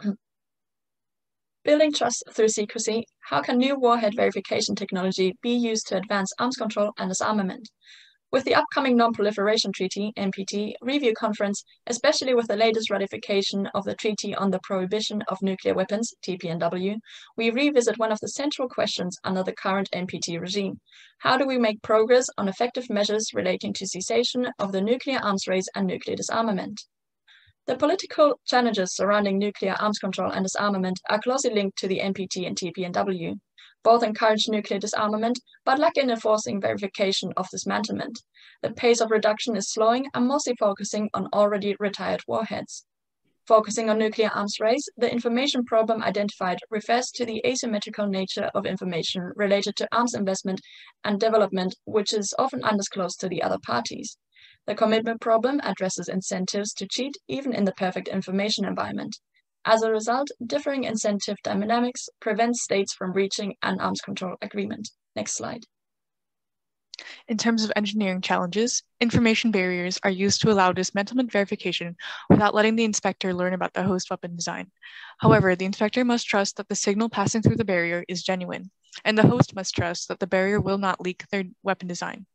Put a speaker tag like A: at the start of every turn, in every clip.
A: Building trust through secrecy, how can new warhead verification technology be used to advance arms control and disarmament? With the upcoming Non-Proliferation Treaty, NPT, review conference, especially with the latest ratification of the Treaty on the Prohibition of Nuclear Weapons, TPNW, we revisit one of the central questions under the current NPT regime. How do we make progress on effective measures relating to cessation of the nuclear arms race and nuclear disarmament? The political challenges surrounding nuclear arms control and disarmament are closely linked to the NPT and TPNW both encourage nuclear disarmament, but lack in enforcing verification of dismantlement. The pace of reduction is slowing and mostly focusing on already retired warheads. Focusing on nuclear arms race, the information problem identified refers to the asymmetrical nature of information related to arms investment and development, which is often undisclosed to the other parties. The commitment problem addresses incentives to cheat even in the perfect information environment. As a result, differing incentive dynamics prevent states from reaching an arms control agreement. Next slide.
B: In terms of engineering challenges, information barriers are used to allow dismantlement verification without letting the inspector learn about the host weapon design. However, the inspector must trust that the signal passing through the barrier is genuine, and the host must trust that the barrier will not leak their weapon design.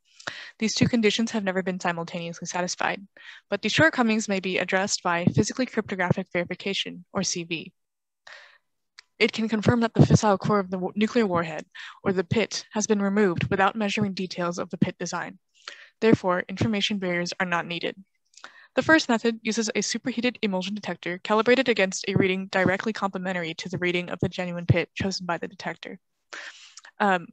B: These two conditions have never been simultaneously satisfied, but these shortcomings may be addressed by physically cryptographic verification, or CV. It can confirm that the fissile core of the nuclear warhead, or the pit, has been removed without measuring details of the pit design. Therefore, information barriers are not needed. The first method uses a superheated emulsion detector calibrated against a reading directly complementary to the reading of the genuine pit chosen by the detector. Um,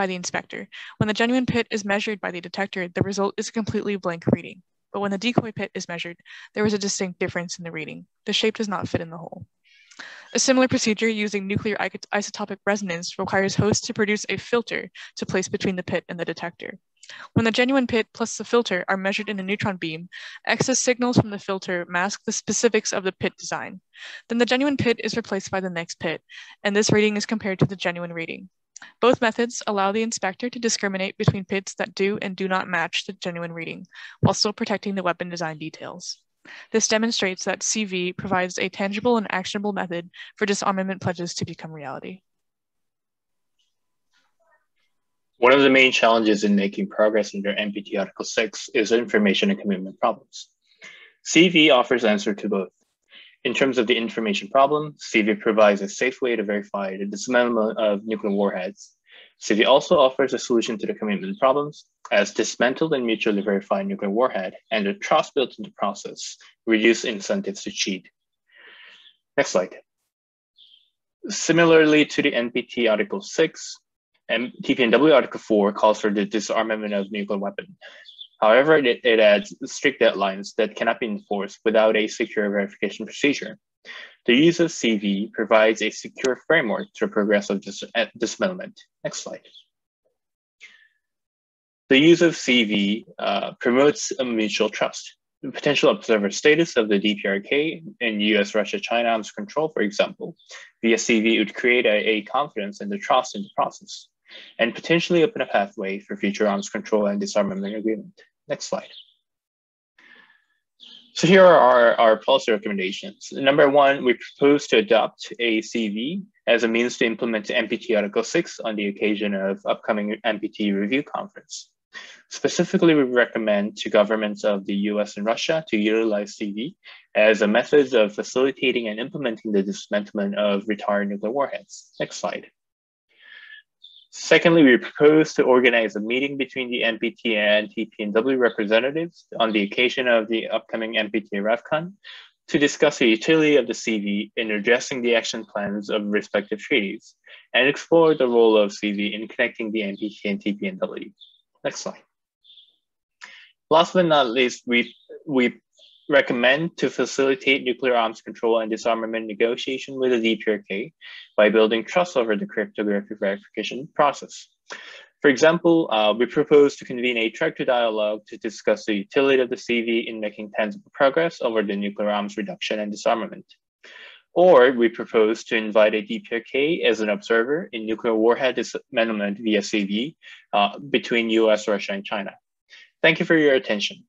B: by the inspector. When the genuine pit is measured by the detector, the result is a completely blank reading. But when the decoy pit is measured, there is a distinct difference in the reading. The shape does not fit in the hole. A similar procedure using nuclear isotopic resonance requires hosts to produce a filter to place between the pit and the detector. When the genuine pit plus the filter are measured in a neutron beam, excess signals from the filter mask the specifics of the pit design. Then the genuine pit is replaced by the next pit, and this reading is compared to the genuine reading. Both methods allow the inspector to discriminate between pits that do and do not match the genuine reading, while still protecting the weapon design details. This demonstrates that CV provides a tangible and actionable method for disarmament pledges to become reality.
C: One of the main challenges in making progress under NPT Article 6 is information and commitment problems. CV offers answer to both. In terms of the information problem, CV provides a safe way to verify the dismantlement of nuclear warheads. CV also offers a solution to the commitment problems, as dismantled and mutually verified nuclear warhead and the trust built into the process reduce incentives to cheat. Next slide. Similarly to the NPT Article 6, and TPNW Article 4 calls for the disarmament of nuclear weapon. However, it, it adds strict deadlines that cannot be enforced without a secure verification procedure. The use of CV provides a secure framework to progressive dis dismantlement. Next slide. The use of CV uh, promotes a mutual trust. The potential observer status of the DPRK in US, Russia, China arms control, for example, via CV would create a, a confidence and the trust in the process and potentially open a pathway for future arms control and disarmament agreement. Next slide. So here are our, our policy recommendations. Number one, we propose to adopt a CV as a means to implement NPT Article 6 on the occasion of upcoming NPT review conference. Specifically, we recommend to governments of the US and Russia to utilize CV as a method of facilitating and implementing the dismantlement of retired nuclear warheads. Next slide. Secondly, we propose to organize a meeting between the NPT and TPNW representatives on the occasion of the upcoming NPT RevCon to discuss the utility of the CV in addressing the action plans of respective treaties and explore the role of CV in connecting the NPT and TPNW. Next slide. Last but not least, we, we recommend to facilitate nuclear arms control and disarmament negotiation with the DPRK by building trust over the cryptographic verification process. For example, uh, we propose to convene a track two dialogue to discuss the utility of the CV in making tangible progress over the nuclear arms reduction and disarmament. Or we propose to invite a DPRK as an observer in nuclear warhead dismantlement via CV uh, between US, Russia, and China. Thank you for your attention.